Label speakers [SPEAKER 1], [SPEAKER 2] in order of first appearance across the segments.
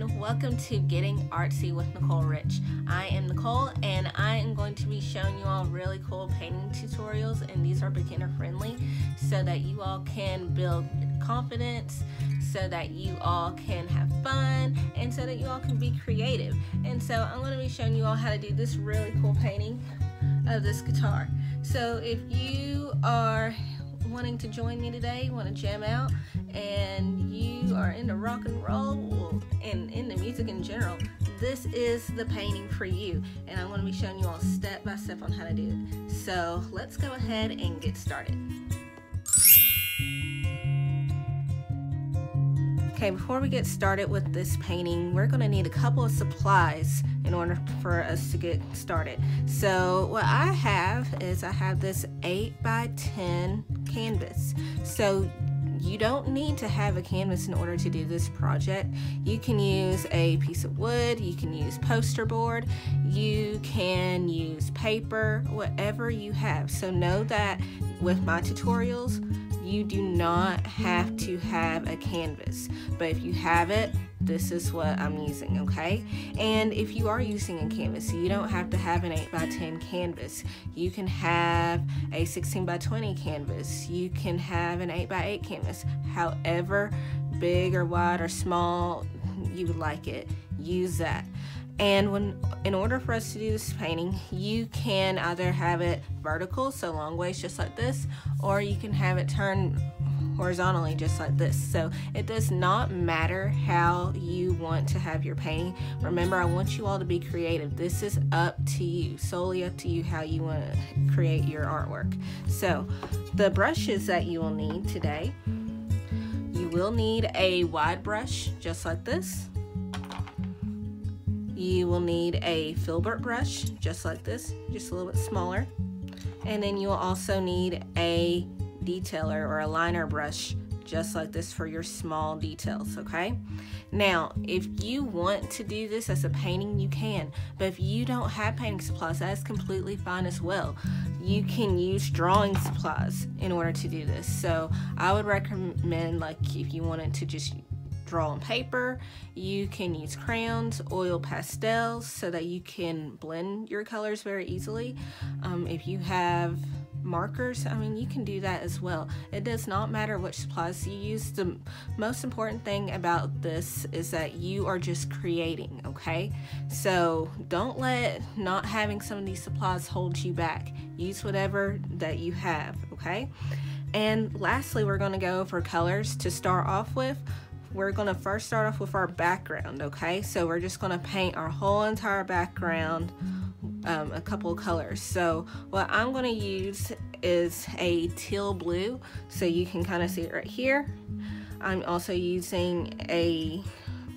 [SPEAKER 1] everyone. Welcome to Getting Artsy with Nichole Rich. I am Nichole and I am going to be showing you all really cool painting tutorials and these are beginner friendly so that you all can build confidence, so that you all can have fun, and so that you all can be creative. And so I'm going to be showing you all how to do this really cool painting of this guitar. So if you are wanting to join me today, want to jam out, and you are into rock and roll and into music in general, this is the painting for you. And I'm going to be showing you all step by step on how to do it. So let's go ahead and get started. Okay, before we get started with this painting, we're going to need a couple of supplies in order for us to get started. So what I have is I have this 8 by 10 canvas. So you don't need to have a canvas in order to do this project. You can use a piece of wood, you can use poster board, you can use paper, whatever you have. So know that with my tutorials, you do not have to have a canvas. But if you have it, this is what I'm using, okay? And if you are using a canvas, you don't have to have an 8 by 10 canvas. You can have a 16 by 20 canvas. You can have an 8 by 8 canvas. However big or wide or small you would like it, use that. And when, in order for us to do this painting, you can either have it vertical, so long ways just like this, or you can have it turned horizontally just like this. So it does not matter how you want to have your painting. Remember, I want you all to be creative. This is up to you, solely up to you how you want to create your artwork. So the brushes that you will need today, you will need a wide brush just like this you will need a filbert brush, just like this, just a little bit smaller. And then you will also need a detailer or a liner brush, just like this for your small details, okay? Now, if you want to do this as a painting, you can. But if you don't have painting supplies, that's completely fine as well. You can use drawing supplies in order to do this. So I would recommend like if you wanted to just draw on paper. You can use crayons, oil pastels so that you can blend your colors very easily. Um, if you have markers, I mean, you can do that as well. It does not matter which supplies you use. The most important thing about this is that you are just creating, okay? So don't let not having some of these supplies hold you back. Use whatever that you have, okay? And lastly, we're going to go for colors to start off with we're to first start off with our background, okay? So we're just to paint our whole entire background um, a couple colors. So what I'm to use is a teal blue, so you can kind of see it right here. I'm also using a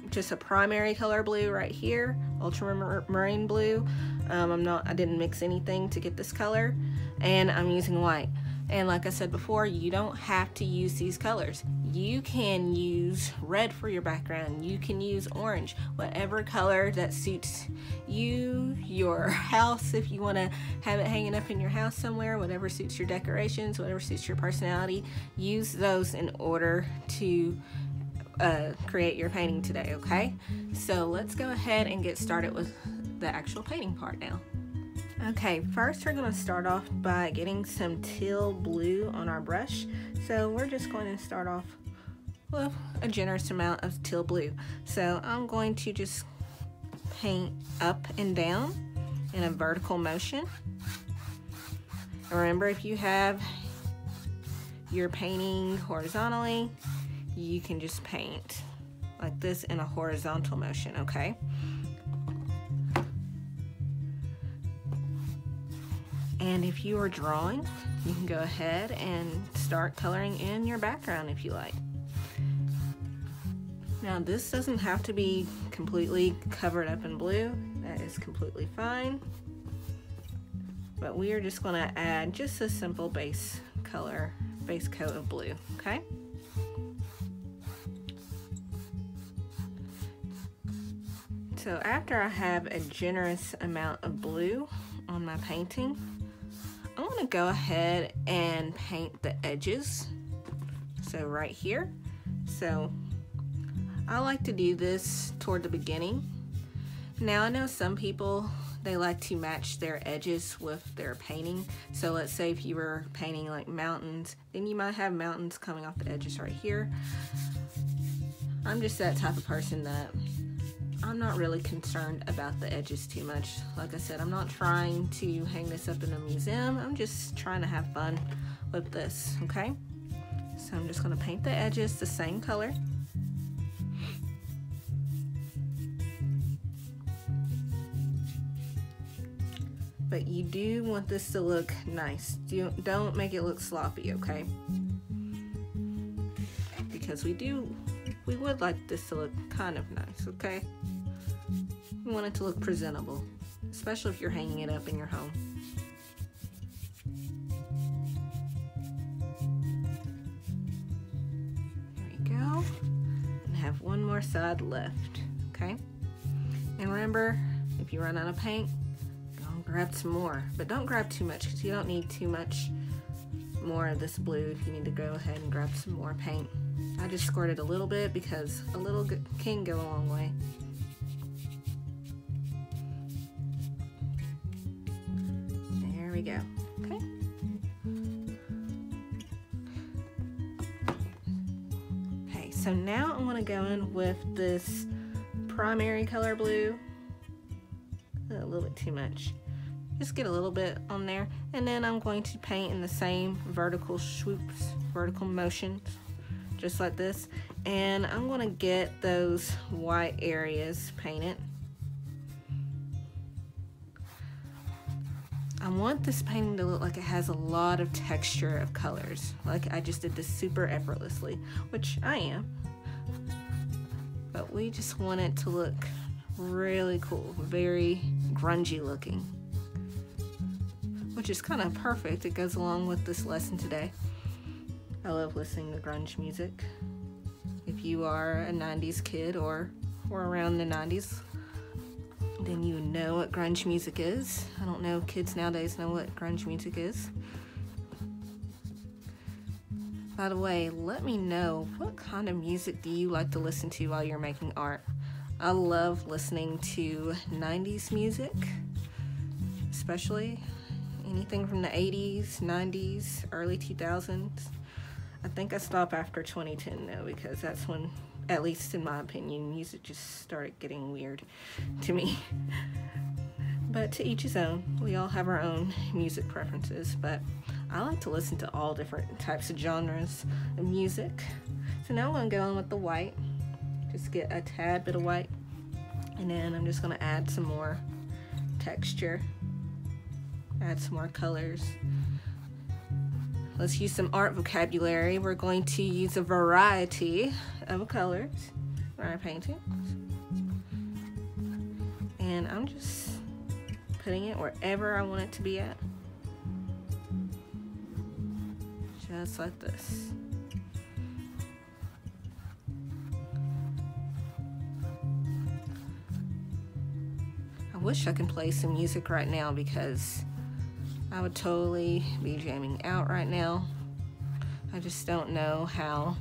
[SPEAKER 1] just a primary color blue right here, ultramarine blue. Um, I'm not, I didn't mix anything to get this color, and I'm using white. And like I said before, you don't have to use these colors. You can use red for your background. You can use orange, whatever color that suits you, your house, if you want to have it hanging up in your house somewhere, whatever suits your decorations, whatever suits your personality, use those in order to uh, create your painting today, okay? So let's go ahead and get started with the actual painting part now. Okay, first we're going to start off by getting some teal blue on our brush. So we're just going to start off with a generous amount of teal blue. So I'm going to just paint up and down in a vertical motion. Remember, if you have your painting horizontally, you can just paint like this in a horizontal motion, okay? And if you are drawing, you can go ahead and start coloring in your background if you like. Now this doesn't have to be completely covered up in blue. That is completely fine. But we are just going to add just a simple base color, base coat of blue, okay? So after I have a generous amount of blue on my painting, I'm gonna go ahead and paint the edges. So right here. So I like to do this toward the beginning. Now I know some people they like to match their edges with their painting. So let's say if you were painting like mountains, then you might have mountains coming off the edges right here. I'm just that type of person that I'm not really concerned about the edges too much. Like I said, I'm not trying to hang this up in a museum. I'm just trying to have fun with this, okay? So I'm just gonna paint the edges the same color. But you do want this to look nice. Don't make it look sloppy, okay? Because we do, we would like this to look kind of nice, okay? We want it to look presentable, especially if you're hanging it up in your home. There you go. And have one more side left, okay? And remember, if you run out of paint, go and grab some more. But don't grab too much because you don't need too much more of this blue if you need to go ahead and grab some more paint. I just squirted a little bit because a little can go a long way. There we go. Okay. Okay, so now I'm gonna go in with this primary color blue. A little bit too much. Just get a little bit on there. And then I'm going to paint in the same vertical swoops, vertical motions, just like this. And I'm gonna get those white areas painted. I want this painting to look like it has a lot of texture of colors. Like I just did this super effortlessly, which I am. But we just want it to look really cool, very grungy looking. Which is kind of perfect. It goes along with this lesson today. I love listening to grunge music. If you are a 90s kid or, or around the 90s, then you know what grunge music is. I don't know if kids nowadays know what grunge music is. By the way, let me know what kind of music do you like to listen to while you're making art? I love listening to 90s music, especially anything from the 80s, 90s, early 2000s. I think I stop after 2010 though because that's when at least in my opinion, music just started getting weird to me. but to each his own. We all have our own music preferences, but I like to listen to all different types of genres of music. So now I'm to go in with the white. Just get a tad bit of white. And then I'm just going to add some more texture. Add some more colors. Let's use some art vocabulary. We're going to use a variety of colors for our paintings. And I'm just putting it wherever I want it to be at. Just like this. I wish I could play some music right now because I would totally be jamming out right now. I just don't know how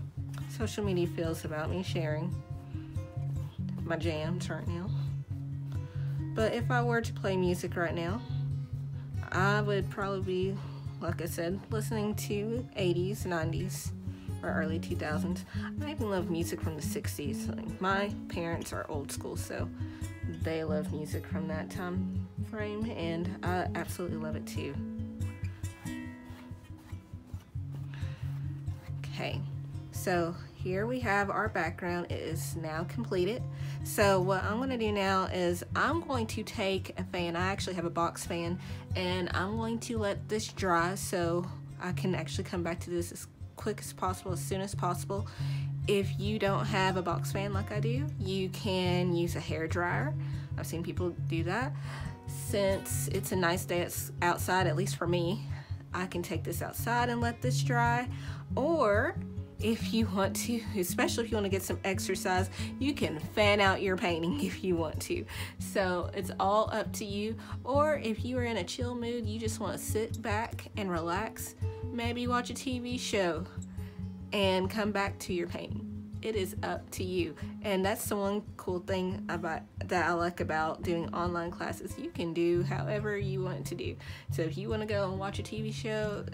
[SPEAKER 1] social media feels about me sharing my jams right now. But if I were to play music right now, I would probably be, like I said, listening to 80s, 90s, or early 2000s. I even love music from the 60s. Like my parents are old school, so they love music from that time frame, and I absolutely love it too. Okay, so here we have our background. It is now completed. So what I'm going to do now is I'm going to take a fan. I actually have a box fan and I'm going to let this dry so I can actually come back to this as quick as possible as soon as possible. If you don't have a box fan like I do you can use a hair dryer. I've seen people do that since it's a nice day outside at least for me I can take this outside and let this dry or if you want to, especially if you want to get some exercise, you can fan out your painting if you want to. So it's all up to you. Or if you are in a chill mood, you just want to sit back and relax, maybe watch a TV show and come back to your painting. It is up to you. And that's the one cool thing about that I like about doing online classes. You can do however you want to do. So if you want to go and watch a TV show,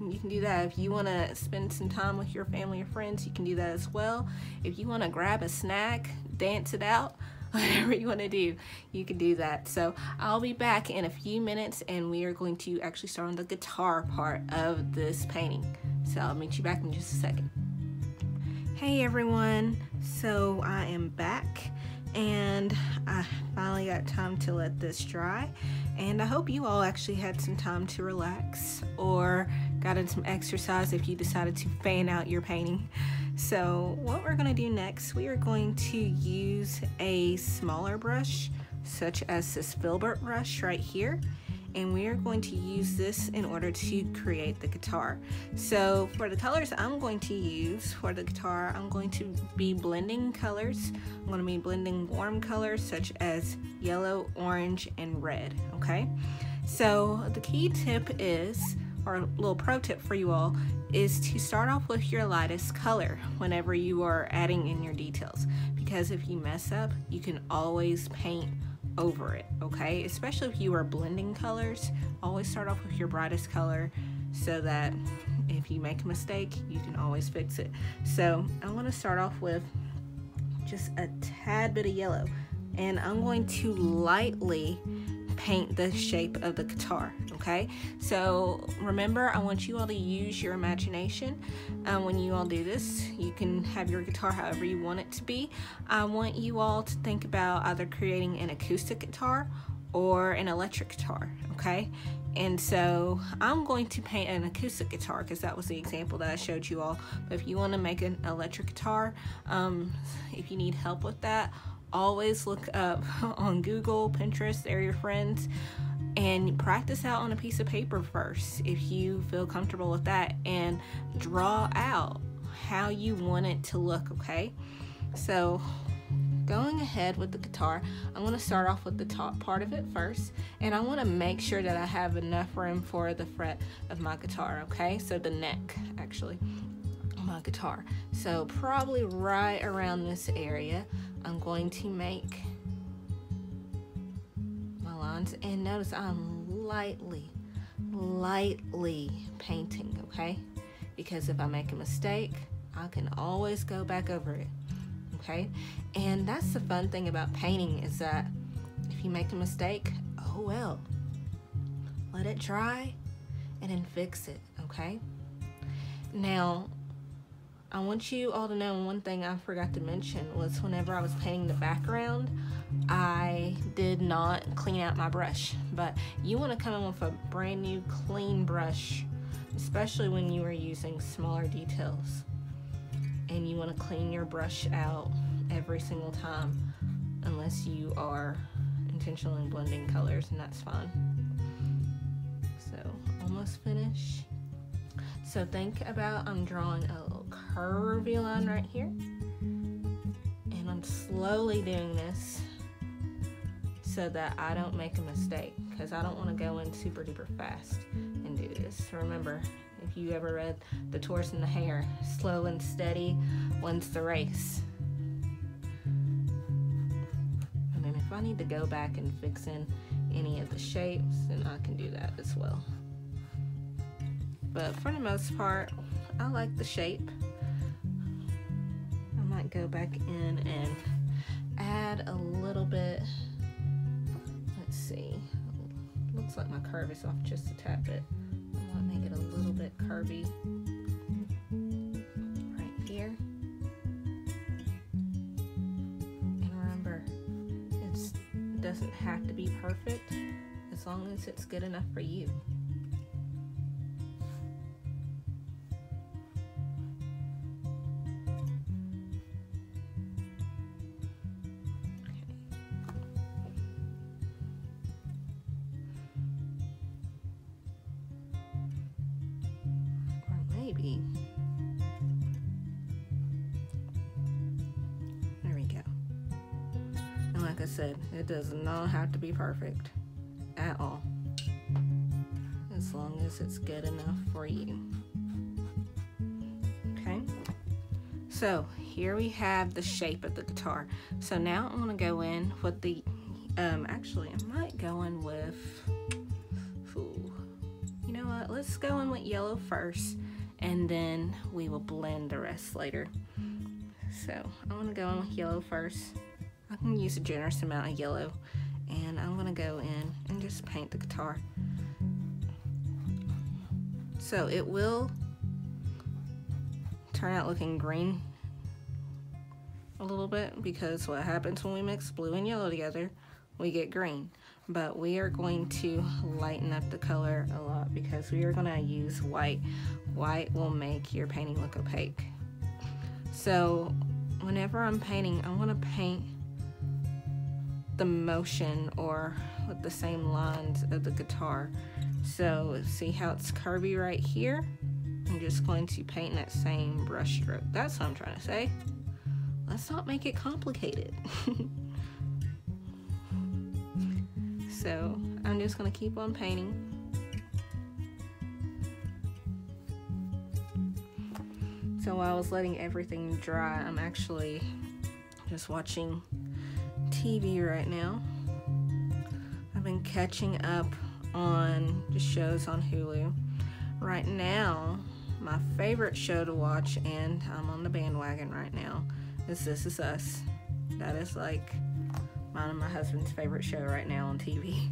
[SPEAKER 1] you can do that. If you want to spend some time with your family or friends, you can do that as well. If you want to grab a snack, dance it out, whatever you want to do, you can do that. So I'll be back in a few minutes and we are going to actually start on the guitar part of this painting. So I'll meet you back in just a second. Hey everyone, so I am back and I finally got time to let this dry and I hope you all actually had some time to relax or got in some exercise if you decided to fan out your painting. So what we're going to do next, we are going to use a smaller brush such as this filbert brush right here and we are going to use this in order to create the guitar. So for the colors I'm going to use for the guitar, I'm going to be blending colors. I'm going to be blending warm colors such as yellow, orange, and red, okay? So the key tip is, or a little pro tip for you all, is to start off with your lightest color whenever you are adding in your details. Because if you mess up, you can always paint over it, okay? Especially if you are blending colors, always start off with your brightest color so that if you make a mistake, you can always fix it. So I'm gonna start off with just a tad bit of yellow and I'm going to lightly paint the shape of the guitar okay? So remember I want you all to use your imagination um, when you all do this. You can have your guitar however you want it to be. I want you all to think about either creating an acoustic guitar or an electric guitar okay? And so I'm going to paint an acoustic guitar because that was the example that I showed you all. But if you want to make an electric guitar um, if you need help with that always look up on Google, Pinterest, they're your friends, and practice out on a piece of paper first if you feel comfortable with that and draw out how you want it to look, okay? So, going ahead with the guitar, I'm going to start off with the top part of it first, and I want to make sure that I have enough room for the fret of my guitar, okay? So, the neck actually my guitar. So probably right around this area, I'm going to make my lines. And notice I'm lightly, lightly painting, okay? Because if I make a mistake, I can always go back over it, okay? And that's the fun thing about painting is that if you make a mistake, oh well. Let it dry and then fix it, okay? Now, I want you all to know one thing I forgot to mention was whenever I was painting the background, I did not clean out my brush. But you want to come in with a brand new clean brush, especially when you are using smaller details. And you want to clean your brush out every single time unless you are intentionally blending colors and that's fine. So almost finished. So think about I'm drawing a little curvy line right here. And I'm slowly doing this so that I don't make a mistake because I don't want to go in super duper fast and do this. Remember, if you ever read The Tortoise and the Hare, slow and steady wins the race. And then if I need to go back and fix in any of the shapes, then I can do that as well. But for the most part, I like the shape I might go back in and add a little bit. Let's see. Looks like my curve is off just a tad bit. I want to make it a little bit curvy right here. And remember, it doesn't have to be perfect as long as it's good enough for you. Be perfect at all. As long as it's good enough for you. Okay? So here we have the shape of the guitar. So now I'm gonna go in with the, um, actually I might go in with, ooh, you know what, let's go in with yellow first and then we will blend the rest later. So I'm gonna go in with yellow first. I can use a generous amount of yellow I'm gonna go in and just paint the guitar. So it will turn out looking green a little bit because what happens when we mix blue and yellow together, we get green. But we are going to lighten up the color a lot because we are gonna use white. White will make your painting look opaque. So whenever I'm painting, I wanna paint the motion or with the same lines of the guitar. So see how it's curvy right here? I'm just going to paint that same brush stroke. That's what I'm trying to say. Let's not make it complicated. so I'm just gonna keep on painting. So while I was letting everything dry, I'm actually just watching TV right now. I've been catching up on the shows on Hulu. Right now, my favorite show to watch, and I'm on the bandwagon right now, is This Is Us. That is like mine and my husband's favorite show right now on TV.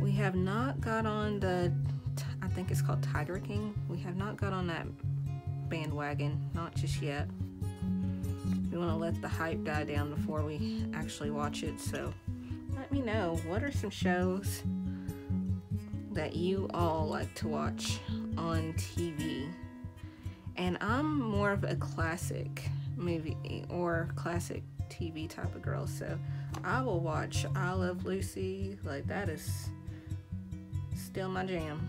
[SPEAKER 1] We have not got on the, I think it's called Tiger King. We have not got on that bandwagon, not just yet we want to let the hype die down before we actually watch it. So let me know what are some shows that you all like to watch on TV. And I'm more of a classic movie or classic TV type of girl. So I will watch I Love Lucy. Like that is still my jam.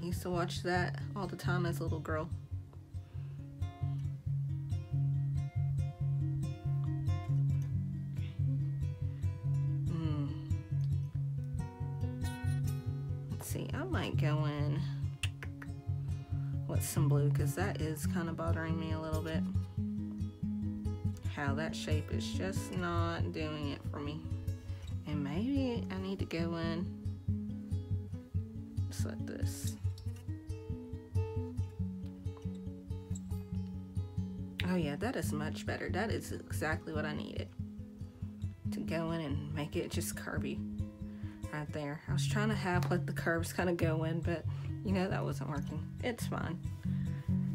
[SPEAKER 1] I used to watch that all the time as a little girl. Go in with some blue because that is kind of bothering me a little bit. How that shape is just not doing it for me. And maybe I need to go in just like this. Oh yeah, that is much better. That is exactly what I needed. To go in and make it just curvy right there. I was trying to have let the curves kind of go in, but you know that wasn't working. It's fine.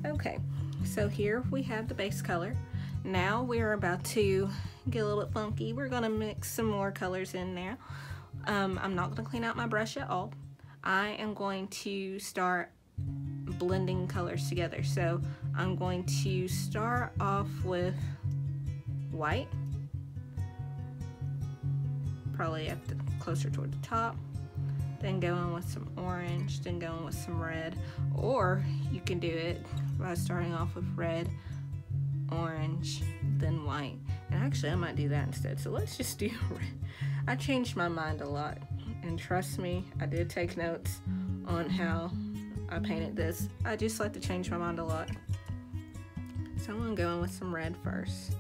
[SPEAKER 1] Okay, so here we have the base color. Now we're about to get a little bit funky. We're gonna mix some more colors in there. Um, I'm not gonna clean out my brush at all. I am going to start blending colors together. So I'm going to start off with white. Probably at the closer toward the top. Then go in with some orange then go in with some red. Or you can do it by starting off with red orange then white. And actually I might do that instead. So let's just do red. I changed my mind a lot. And trust me I did take notes on how I painted this. I just like to change my mind a lot. So I'm gonna go in with some red first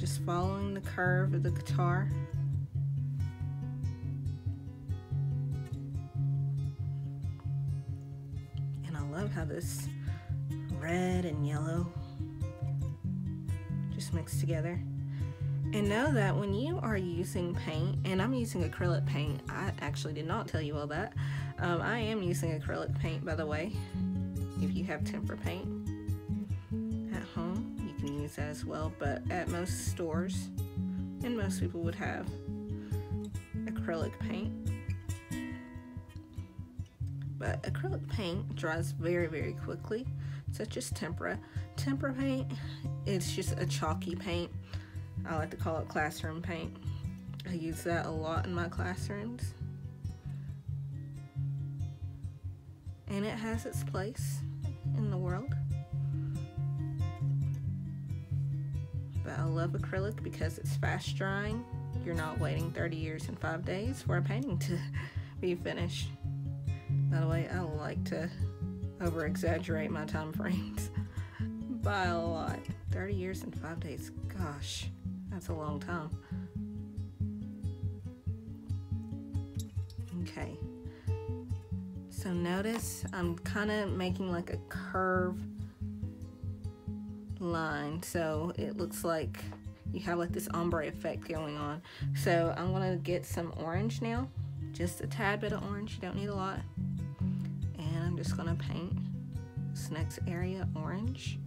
[SPEAKER 1] just following the curve of the guitar. And I love how this red and yellow just mix together. And know that when you are using paint, and I'm using acrylic paint, I actually did not tell you all that. Um, I am using acrylic paint, by the way, if you have temper paint that as well, but at most stores, and most people would have acrylic paint. But acrylic paint dries very, very quickly, such as tempera. Tempera paint, it's just a chalky paint. I like to call it classroom paint. I use that a lot in my classrooms. And it has its place in the world. But I love acrylic because it's fast drying you're not waiting 30 years and five days for a painting to be finished. By the way, I like to over exaggerate my time frames by a lot. 30 years and five days. Gosh, that's a long time. Okay. So notice I'm kind of making like a curve line so it looks like you have like this ombre effect going on. So I'm gonna get some orange now, just a tad bit of orange, you don't need a lot. And I'm just gonna paint this next area orange.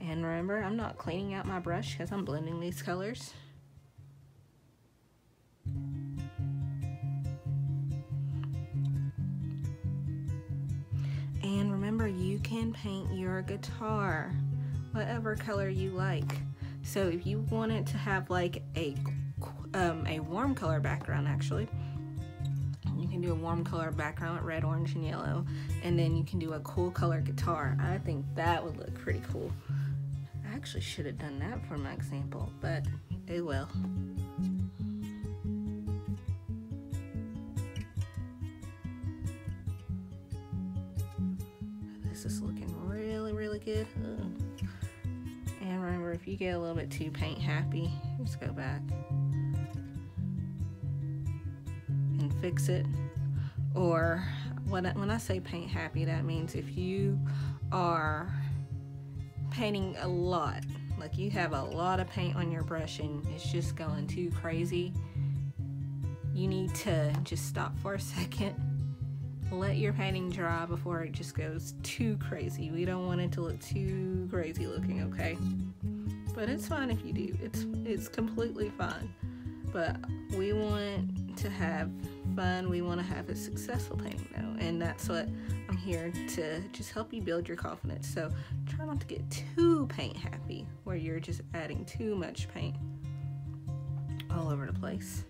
[SPEAKER 1] And remember, I'm not cleaning out my brush because I'm blending these colors. Remember, you can paint your guitar whatever color you like. So if you want it to have like a, um, a warm color background actually, you can do a warm color background red, orange, and yellow. And then you can do a cool color guitar. I think that would look pretty cool. I actually should have done that for my example, but it will. Good. And remember, if you get a little bit too paint happy, just go back and fix it. Or when I, when I say paint happy, that means if you are painting a lot, like you have a lot of paint on your brush and it's just going too crazy, you need to just stop for a second let your painting dry before it just goes too crazy. We don't want it to look too crazy looking, okay? But it's fine if you do. It's it's completely fine. But we want to have fun. We want to have a successful painting though. And that's what I'm here to just help you build your confidence. So try not to get too paint happy where you're just adding too much paint all over the place.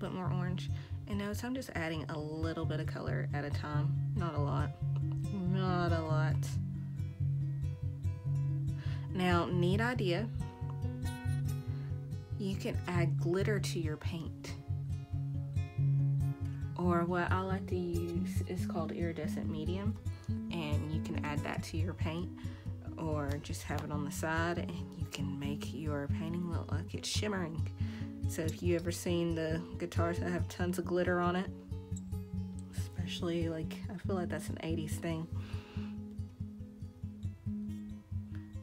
[SPEAKER 1] Little bit more orange. And notice I'm just adding a little bit of color at a time, not a lot, not a lot. Now, neat idea, you can add glitter to your paint. Or what I like to use is called iridescent medium, and you can add that to your paint or just have it on the side and you can make your painting look like it's shimmering. So if you ever seen the guitars that have tons of glitter on it, especially like I feel like that's an 80s thing,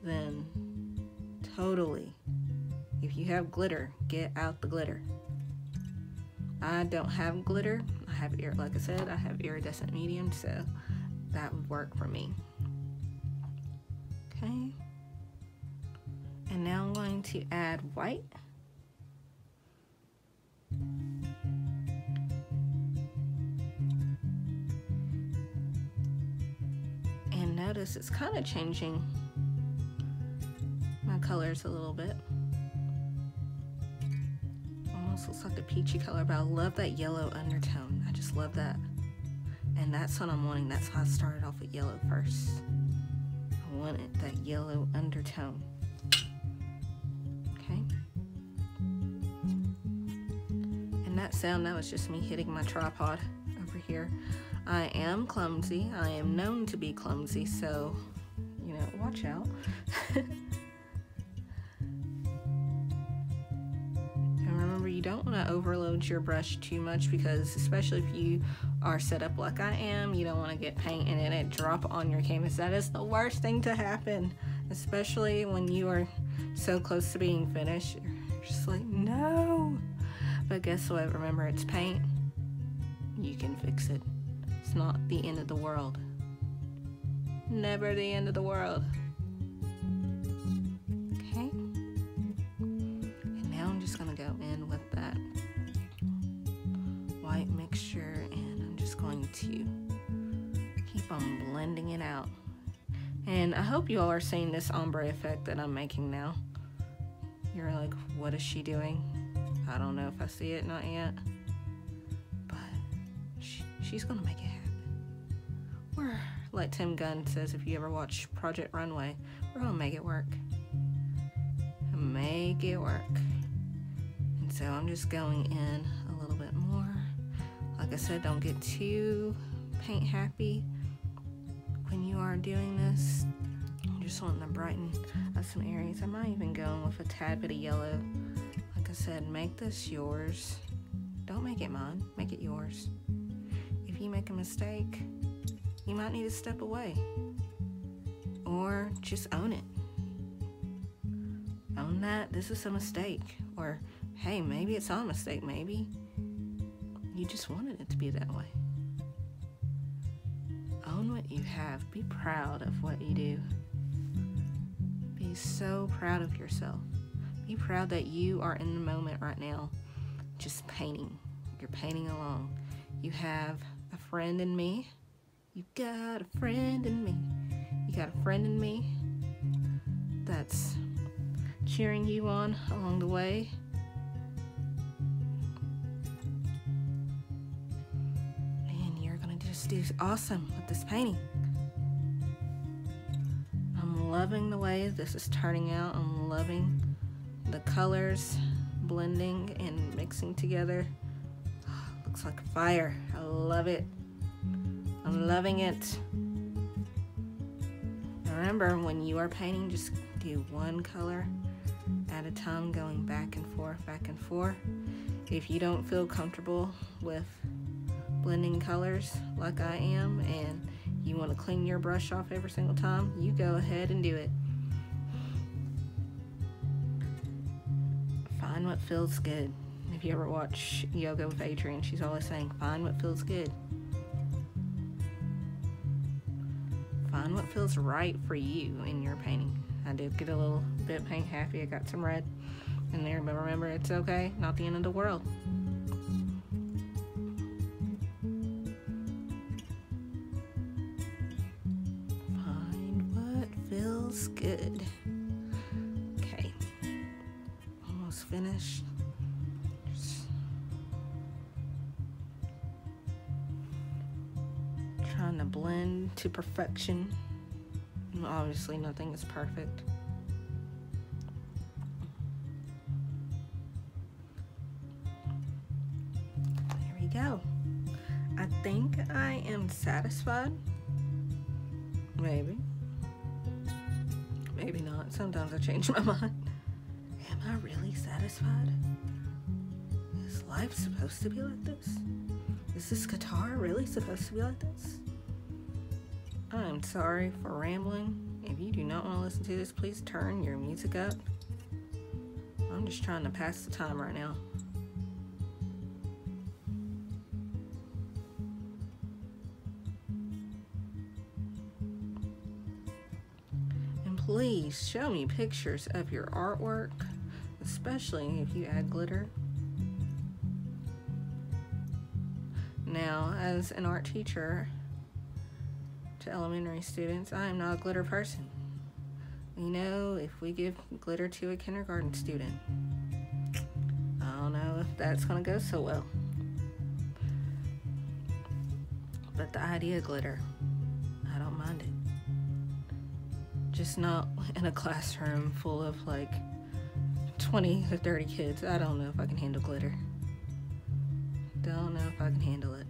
[SPEAKER 1] then totally, if you have glitter, get out the glitter. I don't have glitter. I have ear, like I said, I have iridescent medium, so that would work for me. Okay. And now I'm going to add white. Notice it's kind of changing my colors a little bit. Almost looks like a peachy color, but I love that yellow undertone. I just love that. And that's what I'm wanting. That's why I started off with yellow first. I wanted that yellow undertone. Okay. And that sound, that was just me hitting my tripod over here. I am clumsy. I am known to be clumsy, so, you know, watch out. and remember, you don't want to overload your brush too much because, especially if you are set up like I am, you don't want to get paint and then it drop on your canvas. That is the worst thing to happen, especially when you are so close to being finished. You're just like, no. But guess what? Remember, it's paint. You can fix it. It's not the end of the world. Never the end of the world. Okay? And now I'm just going to go in with that white mixture and I'm just going to keep on blending it out. And I hope you all are seeing this ombre effect that I'm making now. You're like, what is she doing? I don't know if I see it, not yet. But she, she's gonna make it. We're like Tim Gunn says, if you ever watch Project Runway, we're gonna make it work. Make it work. And so I'm just going in a little bit more. Like I said, don't get too paint happy when you are doing this. I'm just wanting to brighten up some areas. I might even go in with a tad bit of yellow. Like I said, make this yours. Don't make it mine, make it yours. If you make a mistake, you might need to step away or just own it. Own that this is a mistake, or hey, maybe it's not a mistake, maybe you just wanted it to be that way. Own what you have, be proud of what you do. Be so proud of yourself. Be proud that you are in the moment right now, just painting. You're painting along. You have a friend in me you got a friend in me. You got a friend in me that's cheering you on along the way. And you're gonna just do awesome with this painting. I'm loving the way this is turning out. I'm loving the colors blending and mixing together. Looks like fire. I love it. I'm loving it. Remember, when you are painting, just do one color at a time, going back and forth, back and forth. If you don't feel comfortable with blending colors like I am, and you want to clean your brush off every single time, you go ahead and do it. Find what feels good. If you ever watch Yoga with Adriene, she's always saying, find what feels good. Find what feels right for you in your painting. I did get a little bit paint happy. I got some red in there, but remember, it's okay. Not the end of the world. Find what feels good. To perfection. Obviously, nothing is perfect. There we go. I think I am satisfied. Maybe. Maybe not. Sometimes I change my mind. Am I really satisfied? Is life supposed to be like this? Is this guitar really supposed to be like this? Sorry for rambling. If you do not want to listen to this, please turn your music up. I'm just trying to pass the time right now. And please show me pictures of your artwork, especially if you add glitter. Now, as an art teacher, to elementary students, I am not a glitter person. You know, if we give glitter to a kindergarten student, I don't know if that's going to go so well. But the idea of glitter, I don't mind it. Just not in a classroom full of like 20 to 30 kids. I don't know if I can handle glitter. Don't know if I can handle it.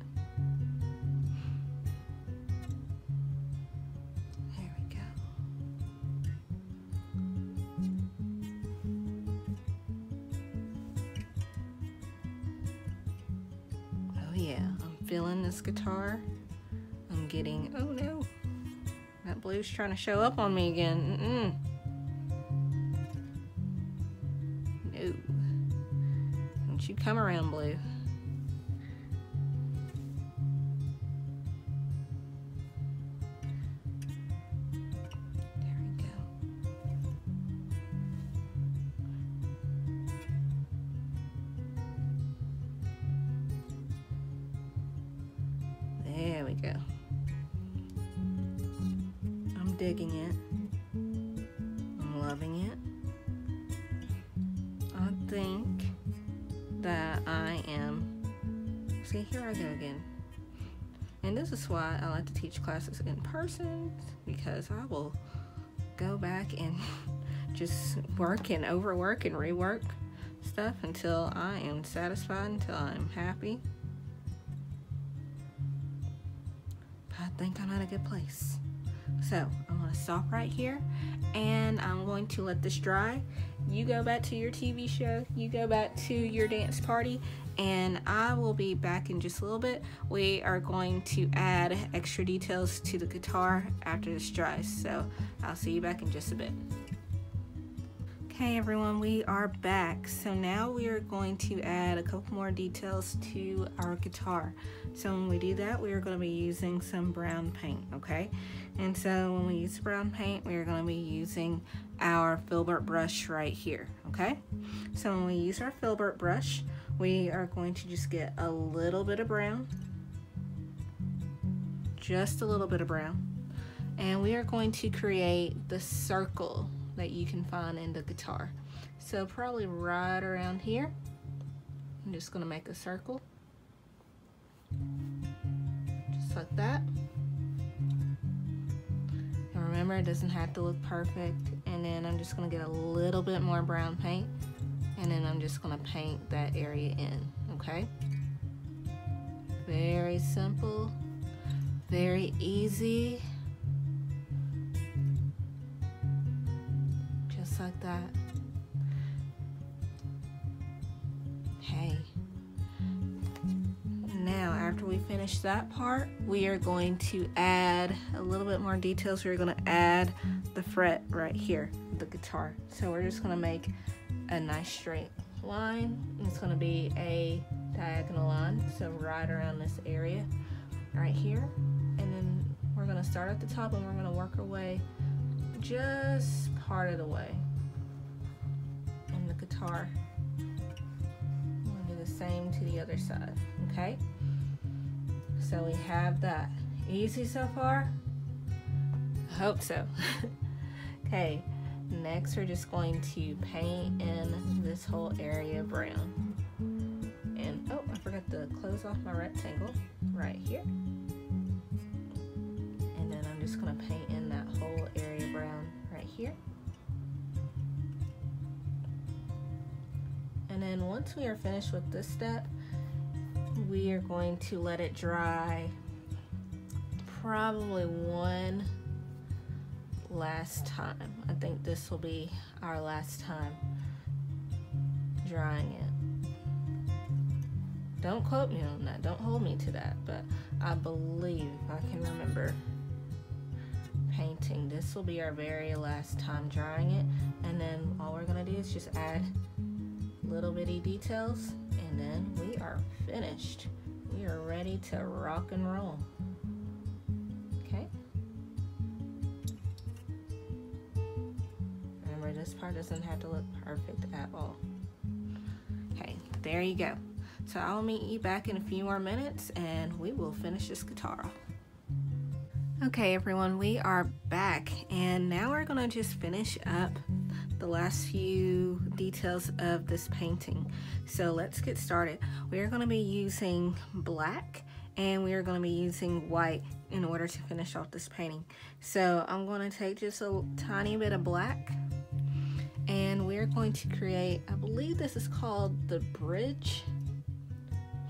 [SPEAKER 1] Guitar. I'm getting, oh no, that blue's trying to show up on me again. Mm-mm. No. Don't you come around, blue. Teach classes in person because I will go back and just work and overwork and rework stuff until I am satisfied, until I'm happy. I think I'm in a good place. So I'm going to stop right here and I'm going to let this dry. You go back to your TV show, you go back to your dance party, and I will be back in just a little bit. We are going to add extra details to the guitar after this dries. So I'll see you back in just a bit. Okay everyone, we are back. So now we are going to add a couple more details to our guitar. So when we do that, we are going to be using some brown paint, okay? And so when we use brown paint, we are going to be using our filbert brush right here, okay? So when we use our filbert brush, we are going to just get a little bit of brown, just a little bit of brown, and we are going to create the circle that you can find in the guitar. So probably right around here. I'm just gonna make a circle. Just like that. And remember, it doesn't have to look perfect. And then I'm just gonna get a little bit more brown paint. And then I'm just gonna paint that area in, okay? Very simple, very easy. That. Okay. Now, after we finish that part, we are going to add a little bit more details. We're going to add the fret right here, the guitar. So we're just going to make a nice straight line. It's going to be a diagonal line, so right around this area right here. And then we're going to start at the top and we're going to work our way just part of the way guitar. I'm gonna do the same to the other side, okay? So we have that. Easy so far? I hope so. okay, next we're just going to paint in this whole area brown. And, oh, I forgot to close off my rectangle right here. And then I'm just gonna paint in that whole area brown right here. And then once we are finished with this step, we are going to let it dry probably one last time. I think this will be our last time drying it. Don't quote me on that. Don't hold me to that. But I believe I can remember painting. This will be our very last time drying it. And then all we're going to do is just add little bitty details, and then we are finished. We are ready to rock and roll. Okay? Remember, this part doesn't have to look perfect at all. Okay, there you go. So I'll meet you back in a few more minutes and we will finish this guitar off. Okay everyone, we are back and now we're gonna just finish up the last few details of this painting. So let's get started. We are going to be using black and we are going to be using white in order to finish off this painting. So I'm going to take just a tiny bit of black and we're going to create, I believe this is called the bridge.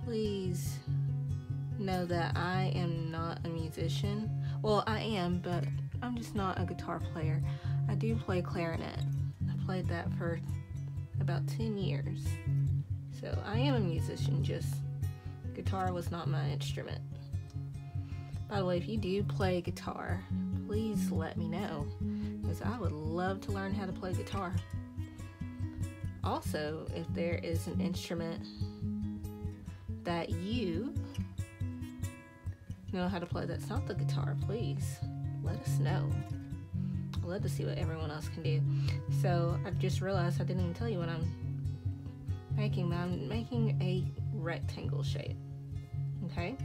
[SPEAKER 1] Please know that I am not a musician. Well, I am, but I'm just not a guitar player. I do play clarinet played that for about 10 years. So I am a musician, just guitar was not my instrument. By the way, if you do play guitar, please let me know because I would love to learn how to play guitar. Also, if there is an instrument that you know how to play that's not the guitar, please let us know love to see what everyone else can do. So I just realized I didn't even tell you what I'm making. I'm making a rectangle shape. Okay?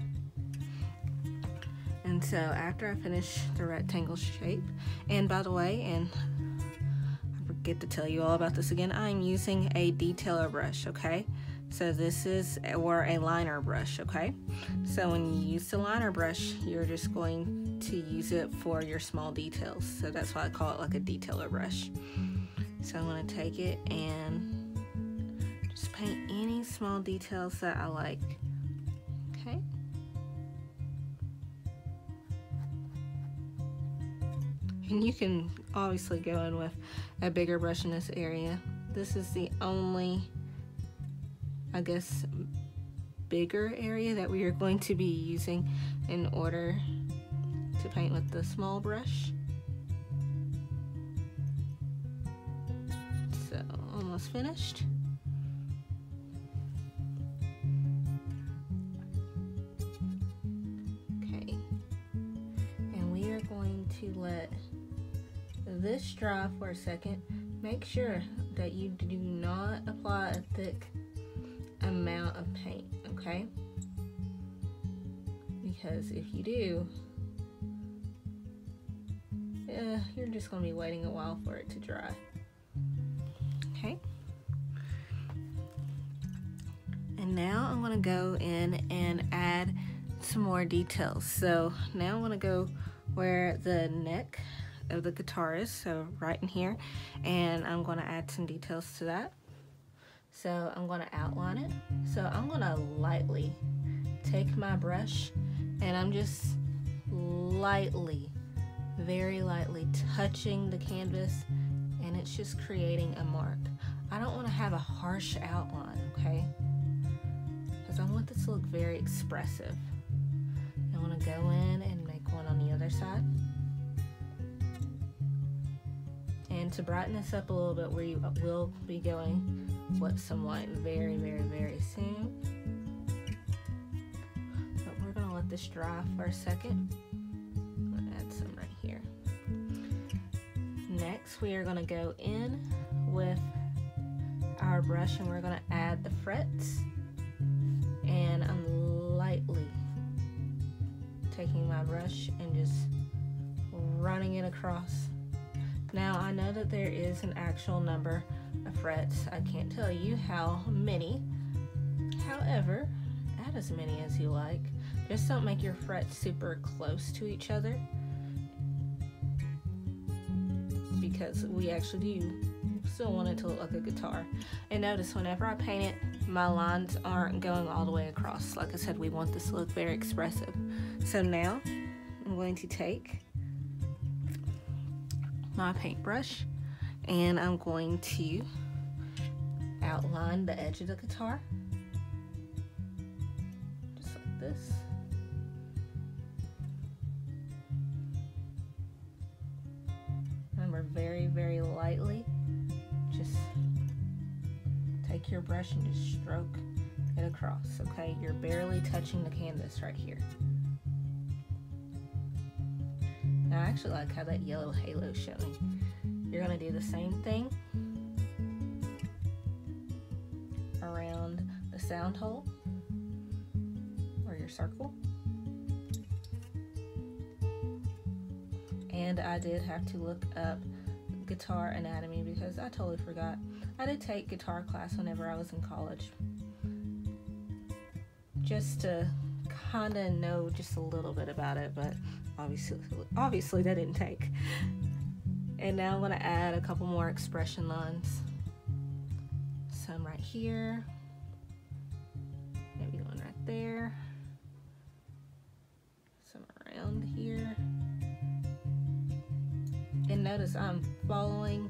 [SPEAKER 1] And so after I finish the rectangle shape, and by the way, and I forget to tell you all about this again, I'm using a detailer brush, okay? So this is or a liner brush, okay? So when you use the liner brush, you're just going to use it for your small details. So that's why I call it like a detailer brush. So I'm gonna take it and just paint any small details that I like. Okay. And you can obviously go in with a bigger brush in this area. This is the only, I guess, bigger area that we are going to be using in order to paint with the small brush. So almost finished. Okay, and we are going to let this dry for a second. Make sure that you do not apply a thick amount of paint, okay? Because if you do, eh, you're just going to be waiting a while for it to dry. Okay. And now I'm going to go in and add some more details. So now I'm going to go where the neck of the guitar is, so right in here, and I'm going to add some details to that. So I'm going to outline it. So I'm going to lightly take my brush and I'm just lightly, very lightly touching the canvas and it's just creating a mark. I don't want to have a harsh outline, okay? Because I want this to look very expressive. I want to go in and make one on the other side. And to brighten this up a little bit, we will be going with some white very, very, very soon. But we're going to let this dry for a second. Next, we are going to go in with our brush and we're going to add the frets. And I'm lightly taking my brush and just running it across now I know that there is an actual number of frets. I can't tell you how many. However, add as many as you like. Just don't make your frets super close to each other because we actually do still want it to look like a guitar. And notice whenever I paint it, my lines aren't going all the way across. Like I said, we want this to look very expressive. So now I'm going to take my paintbrush and I'm going to outline the edge of the guitar just like this your brush and just stroke it across okay you're barely touching the canvas right here Now I actually like how that yellow halo is showing. You're gonna do the same thing around the sound hole or your circle. And I did have to look up guitar anatomy because I totally forgot. I did take guitar class whenever I was in college. Just to kind of know just a little bit about it, but obviously obviously that didn't take. And now I'm to add a couple more expression lines. Some right here. Maybe one right there. Some around here. And notice I'm following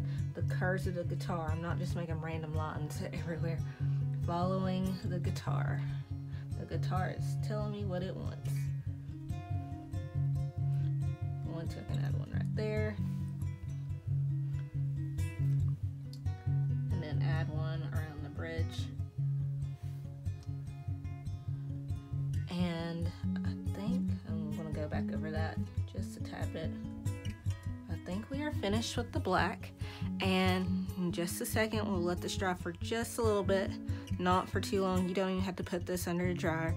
[SPEAKER 1] the of the guitar I'm not just making random lines everywhere following the guitar the guitar is telling me what it wants one, so I can add one right there. And then add one around the bridge. And I think I'm gonna go back over that just a tad bit. I think we are finished with the black and in just a second we'll let this dry for just a little bit not for too long you don't even have to put this under a dryer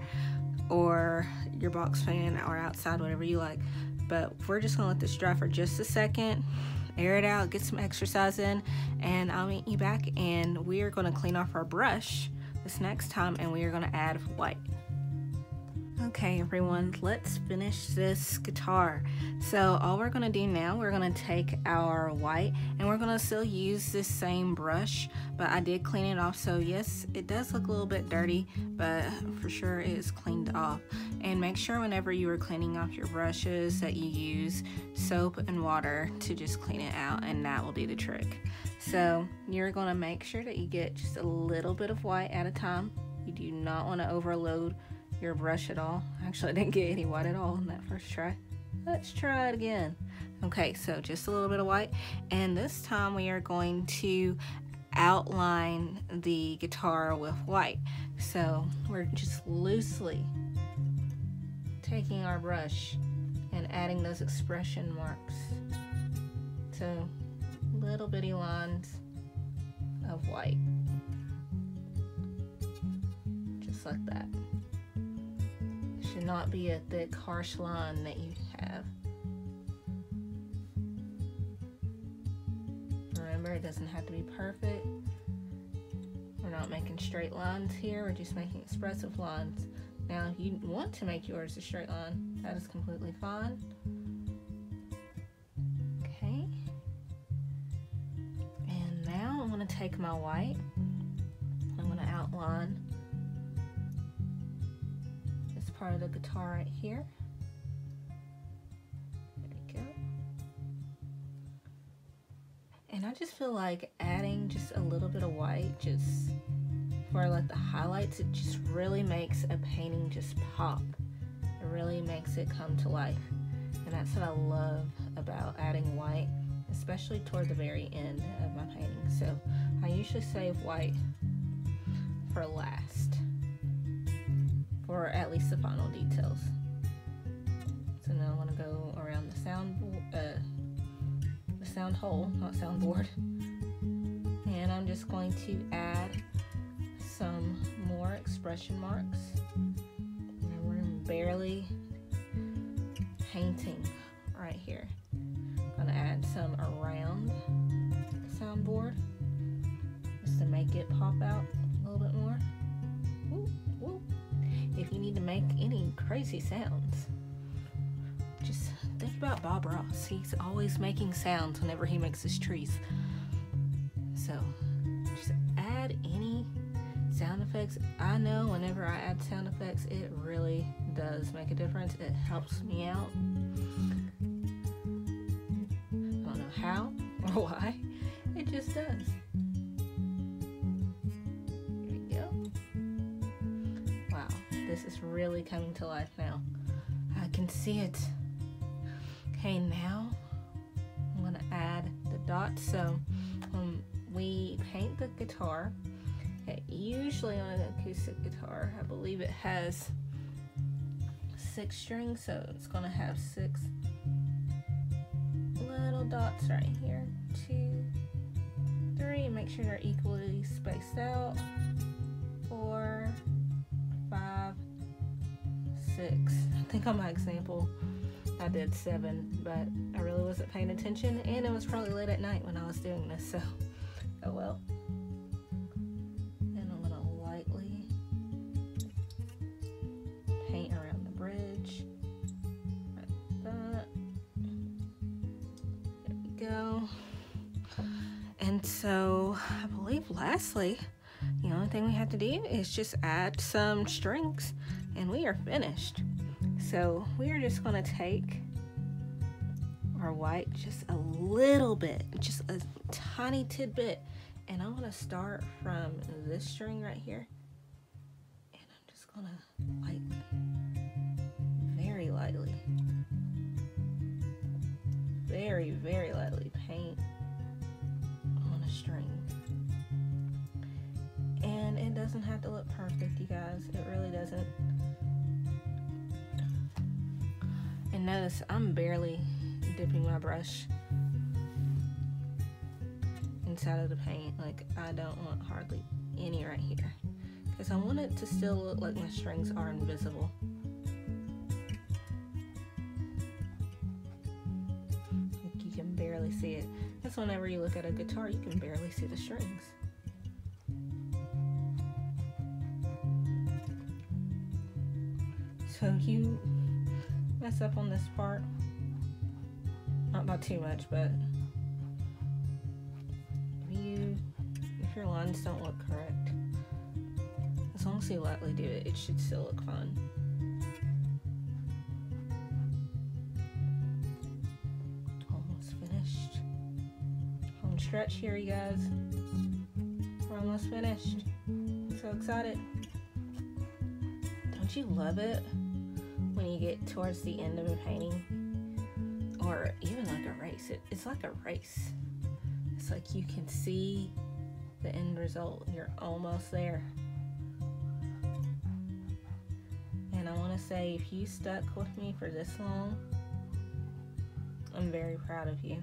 [SPEAKER 1] or your box fan or outside whatever you like but we're just gonna let this dry for just a second air it out get some exercise in and I'll meet you back and we are gonna clean off our brush this next time and we are to add white. Okay everyone, let's finish this guitar. So all we're gonna do now, we're gonna take our white and we're gonna still use this same brush, but I did clean it off. So yes, it does look a little bit dirty, but for sure it is cleaned off. And make sure whenever you are cleaning off your brushes that you use soap and water to just clean it out and that will do the trick. So you're gonna make sure that you get just a little bit of white at a time. You do not wanna overload your brush at all. Actually, I didn't get any white at all in that first try. Let's try it again. Okay, so just a little bit of white. And this time we are going to outline the guitar with white. So we're just loosely taking our brush and adding those expression marks. So little bitty lines of white. Just like that not be a thick, harsh line that you have. Remember, it doesn't have to be perfect. We're not making straight lines here, we're just making expressive lines. Now, if you want to make yours a straight line, that is completely fine. Okay. And now I'm going to take my white, I'm going to outline part of the guitar right here. There we go. And I just feel like adding just a little bit of white just for like the highlights, it just really makes a painting just pop. It really makes it come to life. And that's what I love about adding white, especially toward the very end of my painting. So I usually save white for last or at least the final details. So now I'm to go around the sound uh, the sound hole, not soundboard, and I'm just going to add some more expression marks. And we're barely painting right here. I'm to add some around the soundboard just to make it pop out a little bit more if you need to make any crazy sounds. Just think about Bob Ross. He's always making sounds whenever he makes his trees. So just add any sound effects. I know whenever I add sound effects, it really does make a difference. It helps me out. I don't know how or why, coming to life now. I can see it. Okay, now I'm gonna add the dots. So um, we paint the guitar. Usually on an acoustic guitar, I believe it has six strings, so it's gonna have six little dots right here. Two, three, make sure they're equally spaced out. Four, six. I think on my example I did seven, but I really wasn't paying attention and it was probably late at night when I was doing this, so oh well. And I'm gonna lightly paint around the bridge. Like that. There we go. And so I believe lastly, the only thing we have to do is just add some strings and we are finished. So we are just gonna take our white just a little bit, just a tiny tidbit, and I'm gonna start from this string right here, and I'm just gonna lightly, very lightly, very, very lightly paint on a string. And it doesn't have to look perfect, you guys. It really doesn't. notice I'm barely dipping my brush inside of the paint. Like I don't want hardly any right here because I want it to still look like my strings are invisible. Like you can barely see it. That's whenever you look at a guitar, you can barely see the strings. So you mess up on this part. Not by too much, but if you if your lines don't look correct, as long as you lightly do it, it should still look fine. Almost finished. Home stretch here, you guys. We're almost finished. so excited. Don't you love it when you get towards the end of a painting? Or even like a race. It, it's like a race. It's like you can see the end result. You're almost there. And I want to say, if you stuck with me for this long, I'm very proud of you.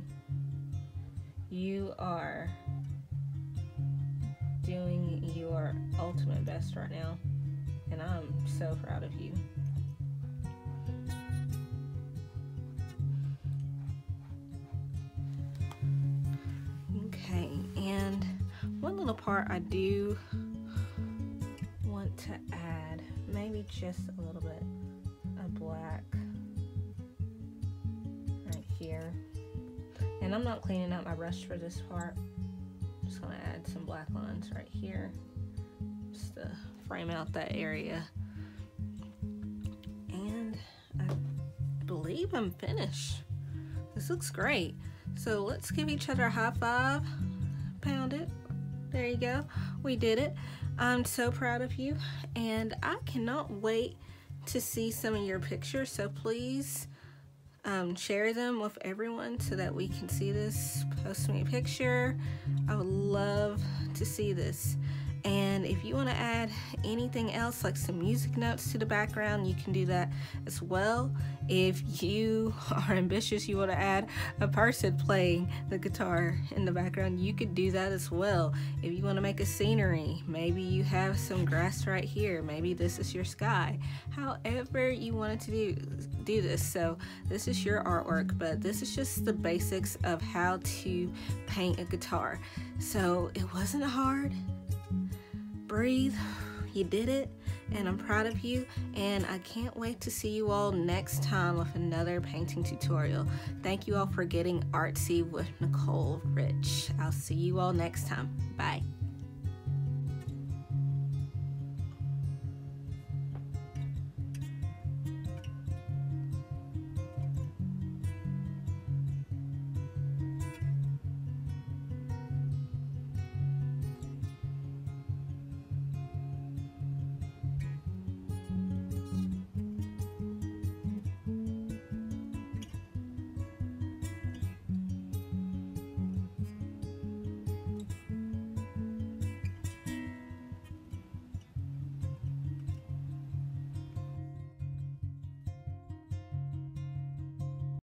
[SPEAKER 1] You are doing your ultimate best right now, and I'm so proud of you. I do want to add, maybe just a little bit of black right here. And I'm not cleaning out my brush for this part. I'm just gonna add some black lines right here just to frame out that area. And I believe I'm finished. This looks great. So let's give each other a high five. Pound it. There you go. We did it. I'm so proud of you. And I cannot wait to see some of your pictures. So please um, share them with everyone so that we can see this. Post me a picture. I would love to see this. And if you want to add anything else, like some music notes to the background, you can do that as well. If you are ambitious, you want to add a person playing the guitar in the background, you could do that as well. If you want to make a scenery, maybe you have some grass right here, maybe this is your sky. However, you wanted to do, do this. So, this is your artwork, but this is just the basics of how to paint a guitar. So, it wasn't hard breathe. You did it, and I'm proud of you. And I can't wait to see you all next time with another painting tutorial. Thank you all for getting artsy with Nichole Rich. I'll see you all next time. Bye.